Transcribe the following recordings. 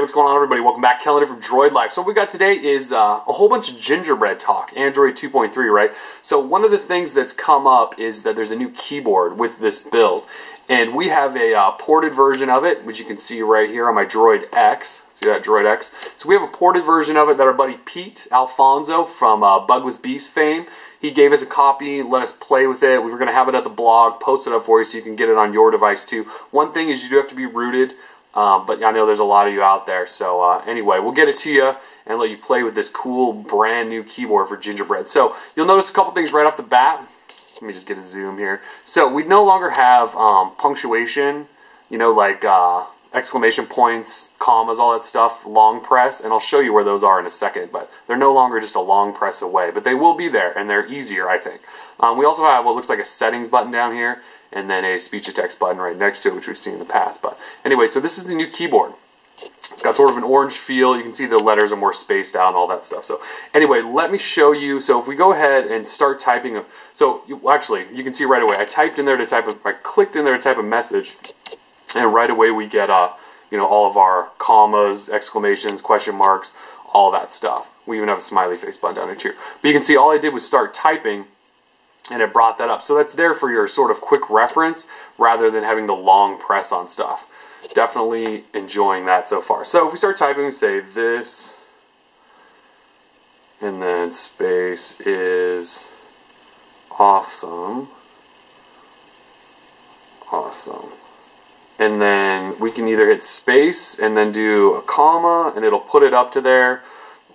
what's going on, everybody? Welcome back. Kellen from Droid Life. So what we got today is uh, a whole bunch of gingerbread talk, Android 2.3, right? So one of the things that's come up is that there's a new keyboard with this build. And we have a uh, ported version of it, which you can see right here on my Droid X. See that Droid X? So we have a ported version of it that our buddy Pete Alfonso from uh, Bugless Beast fame, he gave us a copy, let us play with it. We were going to have it at the blog, post it up for you so you can get it on your device too. One thing is you do have to be rooted um, but I know there's a lot of you out there. So uh, anyway, we'll get it to you and let you play with this cool brand new keyboard for Gingerbread. So you'll notice a couple things right off the bat. Let me just get a zoom here. So we no longer have um, punctuation, you know, like uh, exclamation points, commas, all that stuff, long press, and I'll show you where those are in a second, but they're no longer just a long press away, but they will be there, and they're easier, I think. Um, we also have what looks like a settings button down here, and then a speech to text button right next to it, which we've seen in the past. But anyway, so this is the new keyboard. It's got sort of an orange feel. You can see the letters are more spaced out and all that stuff. So anyway, let me show you. So if we go ahead and start typing, so you, actually you can see right away. I typed in there to type a, I clicked in there to type a message, and right away we get uh, you know all of our commas, exclamations, question marks, all that stuff. We even have a smiley face button down here. Too. But you can see all I did was start typing and it brought that up. So that's there for your sort of quick reference rather than having to long press on stuff. Definitely enjoying that so far. So if we start typing, say this, and then space is awesome. Awesome. And then we can either hit space and then do a comma and it'll put it up to there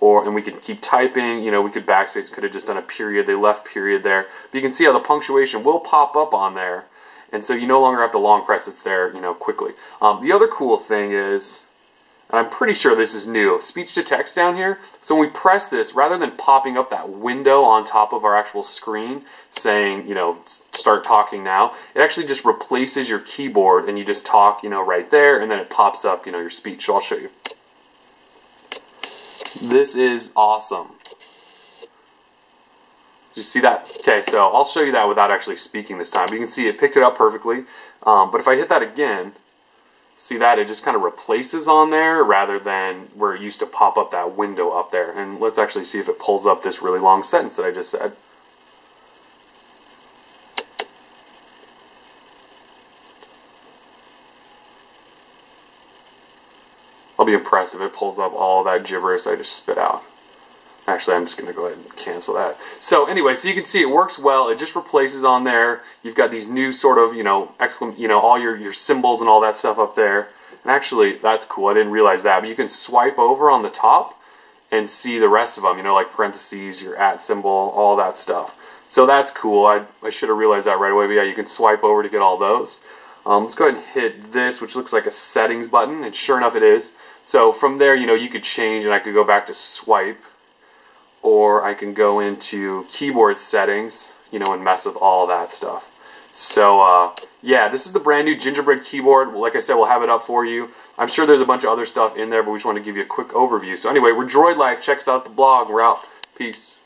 or and we could keep typing. You know, we could backspace. Could have just done a period. They left period there. But you can see how the punctuation will pop up on there, and so you no longer have to long press. It's there, you know, quickly. Um, the other cool thing is, and I'm pretty sure this is new, speech to text down here. So when we press this, rather than popping up that window on top of our actual screen saying, you know, start talking now, it actually just replaces your keyboard and you just talk, you know, right there, and then it pops up, you know, your speech. So I'll show you. This is awesome. Did you see that? Okay, so I'll show you that without actually speaking this time. But you can see it picked it up perfectly. Um, but if I hit that again, see that it just kind of replaces on there rather than where it used to pop up that window up there. And let's actually see if it pulls up this really long sentence that I just said. I'll be impressed if it pulls up all that gibberish I just spit out. Actually, I'm just going to go ahead and cancel that. So anyway, so you can see it works well. It just replaces on there. You've got these new sort of, you know, you know, all your, your symbols and all that stuff up there. And actually, that's cool. I didn't realize that. But you can swipe over on the top and see the rest of them, you know, like parentheses, your at symbol, all that stuff. So that's cool. I, I should have realized that right away. But yeah, you can swipe over to get all those. Um, let's go ahead and hit this, which looks like a settings button. And sure enough, it is. So from there, you know, you could change and I could go back to swipe or I can go into keyboard settings, you know, and mess with all that stuff. So uh, yeah, this is the brand new Gingerbread keyboard. Like I said, we'll have it up for you. I'm sure there's a bunch of other stuff in there, but we just want to give you a quick overview. So anyway, we're Droid Life. Check us out the blog. We're out. Peace.